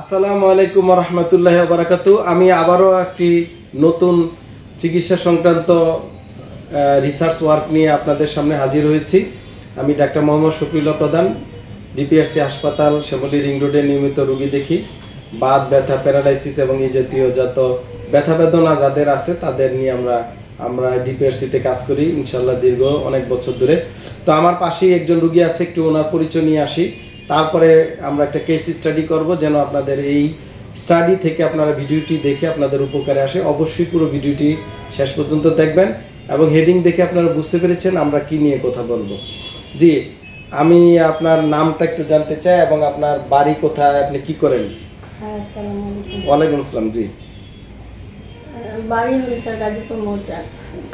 আসসালামু আলাইকুম রহমতুল্লাহ বারাকাত আমি আবারও একটি নতুন চিকিৎসা সংক্রান্ত রিসার্চ ওয়ার্ক নিয়ে আপনাদের সামনে হাজির হয়েছি। আমি ডাক্তার মোহাম্মদ শফিউল্লাহ প্রধান, ডিপিআরসি হাসপাতাল, শ্যামলী রিং রোডে নিয়মিত রুগী দেখি। বাদ ব্যথা, প্যারালাইসিস এবং এই জাতীয় যত ব্যথা বেদনা যাদের আছে, তাদের নিয়ে আমরা আমরা ডিপিআরসিতে কাজ করি ইনশাল্লাহ দীর্ঘ অনেক বছর ধরে। তো আমার পাশেই একজন রুগী আছে, একটু ওনার পরিচয় নিয়ে আসি। তারপরে আমরা একটা কেস স্টাডি করব যেন আপনাদের এই স্টাডি থেকে আপনারা ভিডিওটি দেখে আপনাদের উপকারে আসে। অবশ্যই পুরো ভিডিওটি শেষ পর্যন্ত দেখবেন এবং হেডিং দেখে আপনারা বুঝতে পেরেছেন আমরা কি নিয়ে কথা বলব। জি আমি আপনার নামটা একটু জানতে চাই এবং আপনার বাড়ি কোথায় আপনি কি করেন? ওয়ালাইকুম আসসালাম জি। বাড়ি হলো স্যার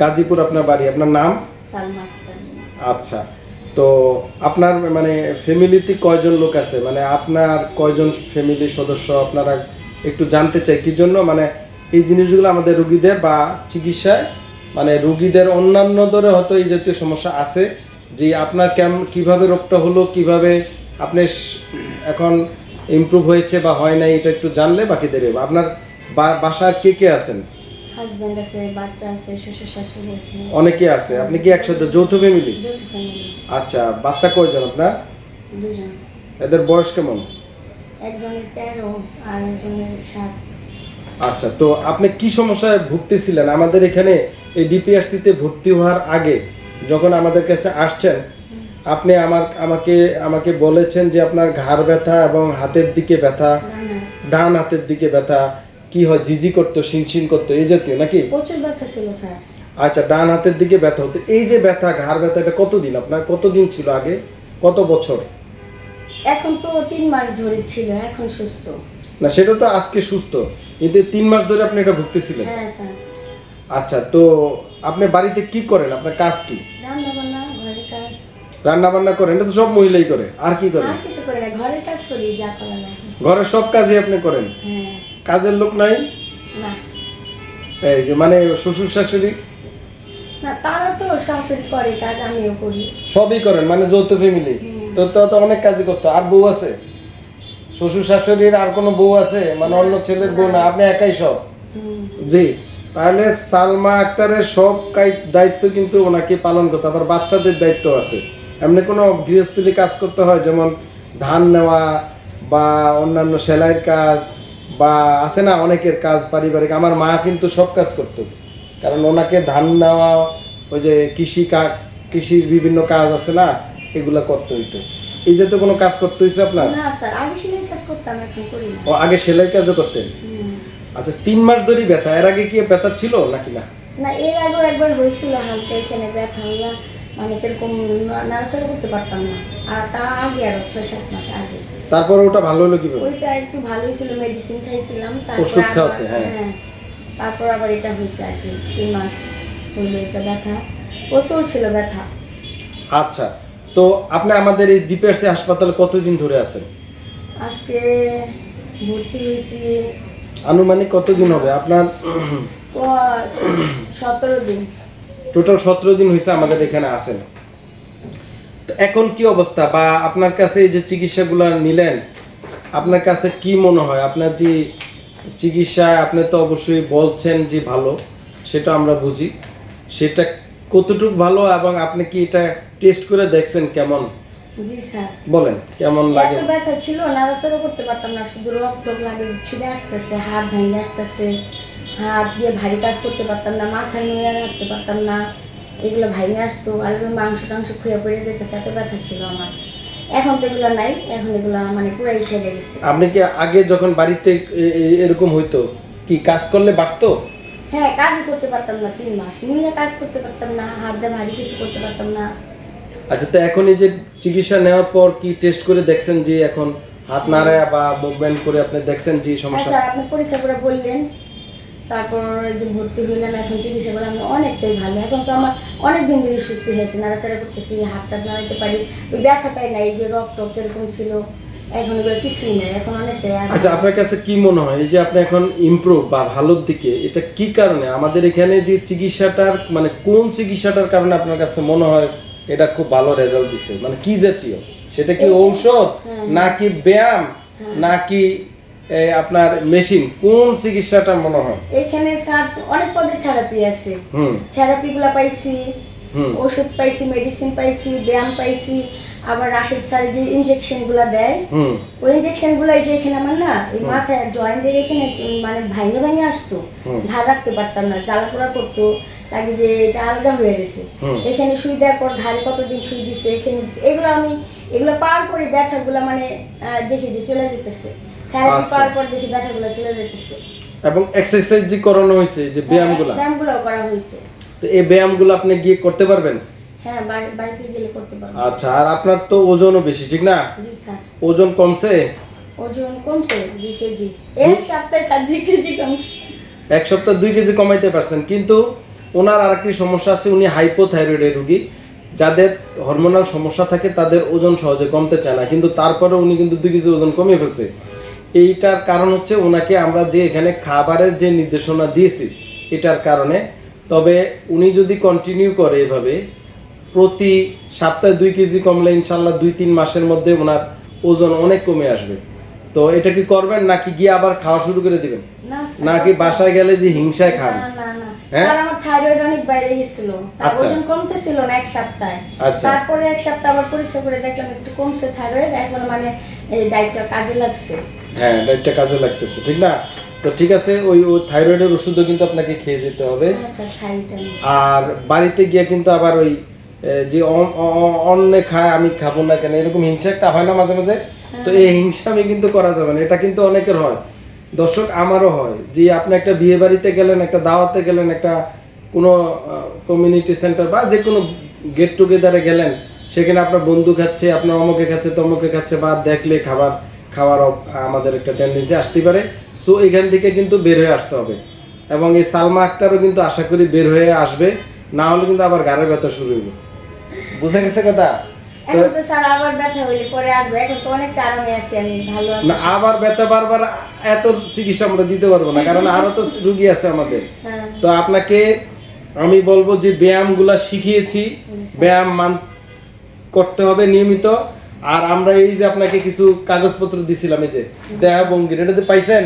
গাজীপুর আপনার বাড়ি আপনার নাম? সালমা আচ্ছা। তো আপনার মানে ফ্যামিলিতে কয়জন লোক আছে? মানে আপনার কয়জন ফ্যামিলির সদস্য? আপনারা একটু জানতে চাই, কি জন্য? মানে এই জিনিসগুলো আমাদের রুগীদের বা চিকিৎসায় মানে রুগীদের অন্যান্য দরে হয়তো এই জাতীয় সমস্যা আছে, যে আপনার কেমন কীভাবে রোগটা হলো, কীভাবে আপনি এখন ইমপ্রুভ হয়েছে বা হয় নাই, এটা একটু জানলে বাকিদের। আপনার বাসায় কে কে আছেন? হাজব্যান্ড আছে বাচ্চা আছে শ্বশুর শাশুড়ি আছে। অনেকে আছে। আপনি কি একসাথে যৌথ ফ্যামিলি যৌথ ফ্যামিলি আচ্ছা বাচ্চা কয়জন আপনার? দুজন। এদের বয়স কেমন? একজনের তেরো আর একজনের সাত। আচ্ছা তো আপনি কি সমস্যায় ভুগতেছিলেন? আমাদের এখানে এই ডিপিআরসিতে ভর্তি হওয়ার আগে যখন আমাদের কাছে আসছেন আপনি আমার আমাকে আমাকে বলেছেন যে আপনার ঘাড় ব্যথা এবং হাতের দিকে ব্যথা ডান হাতের দিকে ব্যথা কি হয় জিজি করতো শিনশিন করতো এই জাতীয় নাকি? প্রচুর ব্যথা ছিল স্যার। আচ্ছা ডান হাতের দিকে ব্যথা হতো। এই যে ব্যথা ঘাড় ব্যথা এটা কতদিন আপনার? কতদিন ছিল আগে? কত বছর? এখন তো তিন মাস ধরে ছিল এখন সুস্থ। না সেটা তো আজকে সুস্থ। কিন্তু তিন মাস ধরে আপনি এটা ভুগতেছিলেন? হ্যাঁ স্যার। আচ্ছা তো আপনি বাড়িতে কি করেন? আপনার কাজ কি? রান্না বান্না ঘরের কাজ। রান্না বান্না করেন? এটা তো সব মহিলাই করে। আর কি করেন আর কিছু করে না ঘরের কাজ করি যা করা লাগে। ঘরের সব কাজই আপনি করেন? হ্যাঁ। কাজের লোক নাই? না। এই যে মানে শ্বশুর শাশুড়ি? না তারা তো শাশুড়ি করে কাজ আমিও করি। সবই করেন মানে যৌথ ফ্যামিলি তো তো তো অনেক কাজই করতো। আর বউ আছে? শ্বশুর শাশুড়ির আর কোনো বউ আছে? মানে অন্য ছেলের বউ না। আপনি একাই সব? জি। তাহলে সালমা আক্তারের সব দায়িত্ব কিন্তু ওনাকে পালন করতে আবার বাচ্চাদের দায়িত্ব আছে। এমনি কোনো গৃহস্থলী কাজ করতে হয় যেমন ধান নেওয়া বা অন্যান্য সেলাইয়ের কাজ বা আছে না অনেকের কাজ পারিবারিক আমার মা কিন্তু সব কাজ করতো। কারণ ওনাকে ধান দেওয়া ওই যে কৃষি কাজ কৃষির বিভিন্ন কাজ আছে না এগুলা করতে হইতো। এই যে তো কোনো কাজ করতে হয়েছে আপনার? না স্যার আগে সেলাই কাজ করতাম এখন করি না। ও আগে সেলাই কাজও করতেন? আচ্ছা তিন মাস ধরেই ব্যথা এর আগে কি ব্যথা ছিল নাকি না? না এর আগেও একবার হয়েছিল হালকা এখানে ব্যথা হইয়া মানে কীরকম না- নাড়াচাড়া করতে পারতাম না। আর তা আগে আরও ছয় সাত মাস আগে। তারপরে ওটা ভালো হলো কীভাবে? ওইটা একটু ভালোই ছিল মেডিসিন খাইছিলাম তারপর ওষুধ খাওয়াতে, হ্যাঁ। তারপর আবার এটা হয়েছে আর কি তিন মাস হইল এটা ব্যথা প্রচুর ছিল ব্যথা। আচ্ছা তো আপনি আমাদের এই ডিপিআরসি হাসপাতালে কতদিন ধরে আছেন? আজকে ভর্তি হয়েছি। আনুমানিক কতদিন হবে? আপনার তো সতেরো দিন। টোটাল সতেরো দিন হয়েছে আমাদের এখানে আছেন তো এখন কি অবস্থা? বা আপনার কাছে এই যে চিকিৎসাগুলো নিলেন আপনার কাছে কি মনে হয়? আপনার যে চিকিৎসায় আপনি তো অবশ্যই বলছেন যে ভালো সেটা আমরা বুঝি। সেটা কতটুকু ভালো এবং আপনি কি এটা টেস্ট করে দেখছেন কেমন? জি স্যার। বলেন কেমন লাগে? এত ব্যথা ছিল নাড়াচাড়া করতে পারতাম না শুধু লাগে ছিঁড়ে আসতেছে হাত ভেঙে আসতেছে হাত দিয়ে ভারী কাজ করতে পারতাম না মাথা নুয়ে রাখতে পারতাম না এগুলো ভেঙে আসতো আর মাংস টাংস খুঁয়ে পড়ে যেতেছে এত ব্যথা ছিল আমার। এখন তো এগুলো নাই এখন এগুলো মানে পুরাই সেরে গেছে। আপনি কি আগে যখন বাড়িতে এরকম হইতো কি কাজ করলে বাড়তো? হ্যাঁ কাজই করতে পারতাম না তিন মাস। নুয়ে কাজ করতে পারতাম না হাত দিয়ে ভারী কিছু করতে পারতাম না। আচ্ছা তো এখন এই যে চিকিৎসা নেওয়ার পর কি টেস্ট করে দেখছেন যে এখন হাত নাড়া বা মুভমেন্ট করে আপনি দেখছেন যে সমস্যা? স্যার আপনি পরীক্ষা করে বললেন তারপর যে ভর্তি হইলাম এখন চিকিৎসা করলাম আমি অনেকটাই ভালো। এখন তো আমার অনেক দিন ধরে সুস্থ হয়েছে নাড়াচাড়া করতেছি হাত টাত নাড়াইতে পারি ওই ব্যথাটাই নাই যে রক্ত টক এরকম ছিল এখন এগুলো কিছুই নাই এখন অনেকটাই আচ্ছা আপনার কাছে কি মনে হয় এই যে আপনি এখন ইমপ্রুভ বা ভালোর দিকে এটা কি কারণে? আমাদের এখানে যে চিকিৎসাটার মানে কোন চিকিৎসাটার কারণে আপনার কাছে মনে হয় এটা খুব ভালো রেজাল্ট দিছে? মানে কি জাতীয়? সেটা কি ঔষধ হ্যাঁ। নাকি ব্যায়াম হ্যাঁ। নাকি আপনার মেশিন কোন চিকিৎসাটা মনে হয়? এখানে স্যার অনেক পদে থেরাপি আছে। হুম। থেরাপি গুলা পাইছি হুম। ওষুধ পাইছি মেডিসিন পাইছি ব্যায়াম পাইছি আবার রাশেদ স্যার যে ইনজেকশনগুলা দেয় হুম। ওই ইনজেকশনগুলো এই যে এখানে আমার না এই। মাথায় জয়েন্টের এখানে মানে ভাঙে ভাঙে আসতো ধার রাখতে পারতাম না জ্বালা পোড়া করতো তাকে যে এটা আলগা হয়ে গেছে। এখানে সুই দেওয়ার পর ধারে কতদিন সুই দিছে এখানে এগুলো আমি এগুলো পাওয়ার পরে ব্যথাগুলো মানে দেখি যে চলে যেতেছে। থেরাপি আচ্ছা। পাওয়ার পর দেখি ব্যথাগুলো চলে যেতেছে এবং এক্সারসাইজ যে করানো হয়েছে যে ব্যায়ামগুলা? ব্যায়ামগুলো করা হয়েছে। তো এই ব্যায়ামগুলো আপনি গিয়ে করতে পারবেন? হ্যাঁ বাড়িতে গেলে করতে পারব। আচ্ছা আর আপনার তো ওজনও বেশি ঠিক না? জি স্যার। ওজন কমছে? ওজন কমছে দুই কেজি। এক সপ্তাহে স্যার কেজি কমছে। এক সপ্তাহ দুই কেজি কমাইতে পারছেন কিন্তু ওনার আরেকটি সমস্যা আছে উনি হাইপোথাইরয়েডের রুগী। যাদের হরমোনাল সমস্যা থাকে তাদের ওজন সহজে কমতে চায় না কিন্তু তারপরে উনি কিন্তু দুই কেজি ওজন কমিয়ে ফেলছে। এইটার কারণ হচ্ছে ওনাকে আমরা যে এখানে খাবারের যে নির্দেশনা দিয়েছি, এটার কারণে। তবে উনি যদি কন্টিনিউ করে এভাবে, প্রতি সপ্তাহে দুই কেজি কমলে ইনশাল্লাহ দুই তিন মাসের মধ্যে ওনার ওজন অনেক কমে আসবে। তো এটা কি করবেন নাকি গিয়ে আবার খাওয়া শুরু করে দিবেন? নাকি বাসায় গেলে যে হিংসায় খান? না না না? স্যার আমার থাইরয়েড অনেক বাইরে গেছিল। তার। ওজন না এক সপ্তাহে। তারপরে এক সপ্তাহ আবার পরীক্ষা করে দেখলাম একটু কমছে থাইরয়েড এখন মানে এই ডায়েটটা কাজে লাগছে। হ্যাঁ ডায়েটটা কাজে লাগতেছে ঠিক না? তো ঠিক আছে ওই ওই থাইরয়েডের ওষুধও কিন্তু আপনাকে খেয়ে যেতে হবে। হ্যাঁ আর বাড়িতে গিয়ে কিন্তু আবার ওই যে অন্যে খায় আমি খাব না কেন? এরকম হিংসা একটা হয় না মাঝে মাঝে? তো এই হিংসা আমি কিন্তু করা যাবে না। এটা কিন্তু অনেকের হয়। দর্শক আমারও হয় যে আপনি একটা বিয়ে বাড়িতে গেলেন একটা দাওয়াতে গেলেন একটা কোনো কমিউনিটি সেন্টার বা যে কোনো গেট টুগেদারে গেলেন সেখানে আপনার বন্ধু খাচ্ছে আপনার অমুকে খাচ্ছে তমুকে খাচ্ছে বা দেখলে খাবার খাওয়ার আমাদের একটা টেন্ডেন্সি আসতে পারে। সো এখান থেকে কিন্তু বের হয়ে আসতে হবে। এবং এই সালমা আক্তারও কিন্তু আশা করি বের হয়ে আসবে। না হলে কিন্তু আবার গাড়ের ব্যথা শুরু হবে বুঝে গেছে কথা? এখন তো স্যার আবার ব্যথা হইলে পরে আসবে। এখন তো অনেকটা আরামে আছি আমি ভালো আছি। না আবার ব্যথা বারবার এত চিকিৎসা আমরা দিতে পারব না কারণ আরও তো রুগী আছে আমাদের। হ্যাঁ। তো আপনাকে আমি বলব যে ব্যায়ামগুলা শিখিয়েছি ব্যায়াম মান করতে হবে নিয়মিত। আর আমরা এই যে আপনাকে কিছু কাগজপত্র দিছিলাম এই যে দেহা ভঙ্গির এটা তো পাইছেন?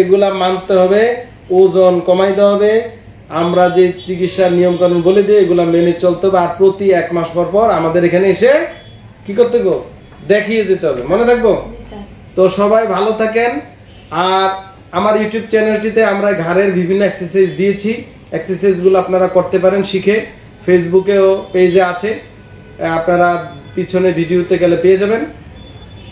এগুলা মানতে হবে ওজন কমাইতে হবে আমরা যে চিকিৎসার নিয়ম কানুন বলে দিই এগুলা মেনে চলতে হবে আর প্রতি এক মাস পর পর আমাদের এখানে এসে কি করতে গো? দেখিয়ে যেতে হবে। মনে থাকব? তো সবাই ভালো থাকেন। আর আমার ইউটিউব চ্যানেলটিতে আমরা ঘাড়ের বিভিন্ন এক্সারসাইজ দিয়েছি। এক্সারসাইজগুলো আপনারা করতে পারেন শিখে। ফেসবুকেও পেজে আছে। আপনারা পিছনে ভিডিওতে গেলে পেয়ে যাবেন।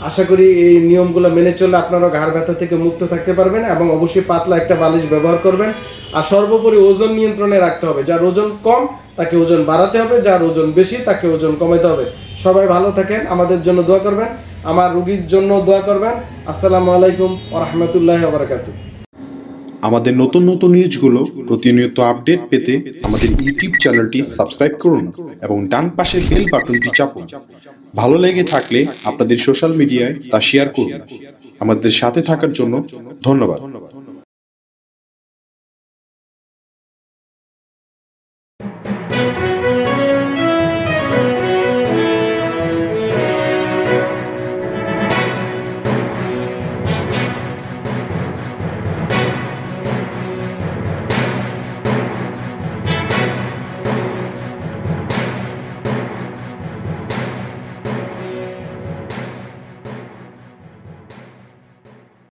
আশা করি এই নিয়মগুলো মেনে চললে আপনারা ঘাড় ব্যথা থেকে মুক্ত থাকতে পারবেন এবং অবশ্যই পাতলা একটা বালিশ ব্যবহার করবেন। আর সর্বোপরি ওজন নিয়ন্ত্রণে রাখতে হবে। যার ওজন কম, তাকে ওজন বাড়াতে হবে। যার ওজন বেশি, তাকে ওজন কমাতে হবে। সবাই ভালো থাকেন, আমাদের জন্য দোয়া করবেন। আমার রুগীর জন্য দোয়া করবেন। আসসালামু আলাইকুম রহমতুল্লাহ বারকাতু আমাদের নতুন নতুন নিউজগুলো প্রতিনিয়ত আপডেট পেতে আমাদের ইউটিউব চ্যানেলটি সাবস্ক্রাইব করুন এবং ডান পাশের বেল বাটনটি চাপুন। ভালো লেগে থাকলে আপনাদের সোশ্যাল মিডিয়ায় তা শেয়ার করুন। আমাদের সাথে থাকার জন্য ধন্যবাদ।